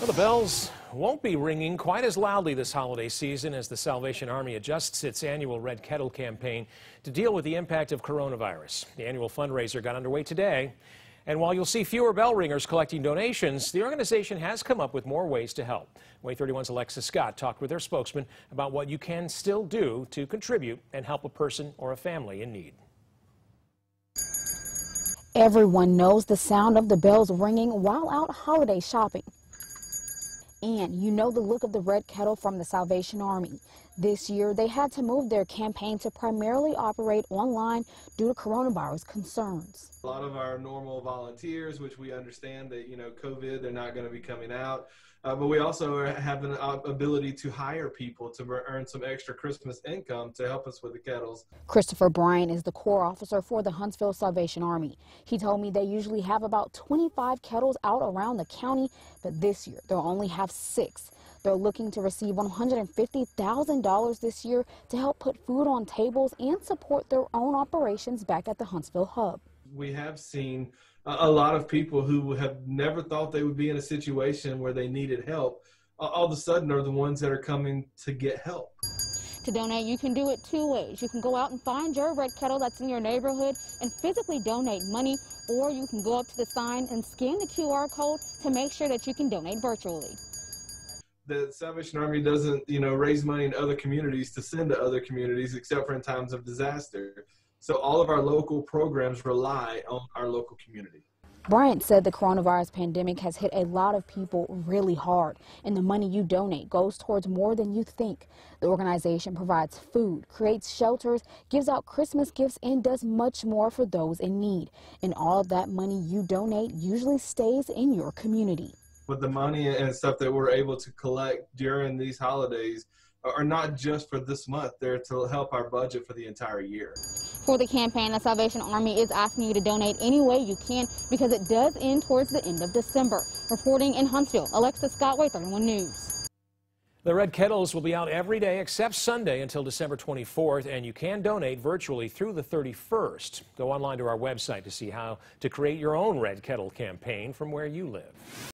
Well, the bells won't be ringing quite as loudly this holiday season as the Salvation Army adjusts its annual Red Kettle campaign to deal with the impact of coronavirus. The annual fundraiser got underway today. And while you'll see fewer bell ringers collecting donations, the organization has come up with more ways to help. WAAY 31's Alexis Scott talked with their spokesman about what you can still do to contribute and help a person or a family in need. Everyone knows the sound of the bells ringing while out holiday shopping. And you know the look of the red kettle from the Salvation Army. This year, they had to move their campaign to primarily operate online due to coronavirus concerns. A lot of our normal volunteers, which we understand that, you know, COVID, they're not going to be coming out. Uh, but we also have an ability to hire people to earn some extra Christmas income to help us with the kettles. Christopher Bryan is the Corps officer for the Huntsville Salvation Army. He told me they usually have about 25 kettles out around the county, but this year they'll only have six. They're looking to receive $150,000 this year to help put food on tables and support their own operations back at the Huntsville hub we have seen a lot of people who have never thought they would be in a situation where they needed help all of a sudden are the ones that are coming to get help. To donate, you can do it two ways. You can go out and find your red kettle that's in your neighborhood and physically donate money, or you can go up to the sign and scan the QR code to make sure that you can donate virtually. The Salvation Army doesn't, you know, raise money in other communities to send to other communities except for in times of disaster. So all of our local programs rely on our local community. Bryant said the coronavirus pandemic has hit a lot of people really hard, and the money you donate goes towards more than you think. The organization provides food, creates shelters, gives out Christmas gifts, and does much more for those in need. And all that money you donate usually stays in your community. With the money and stuff that we're able to collect during these holidays, are not just for this month, they're to help our budget for the entire year. For the campaign, the Salvation Army is asking you to donate any way you can because it does end towards the end of December. Reporting in Huntsville, Alexa Scott, WAAY 31 News. The Red Kettles will be out every day except Sunday until December 24th, and you can donate virtually through the 31st. Go online to our website to see how to create your own Red Kettle campaign from where you live.